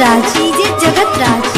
जगत राज डीजे जगत राज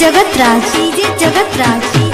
जगत राज डीजे जगत राज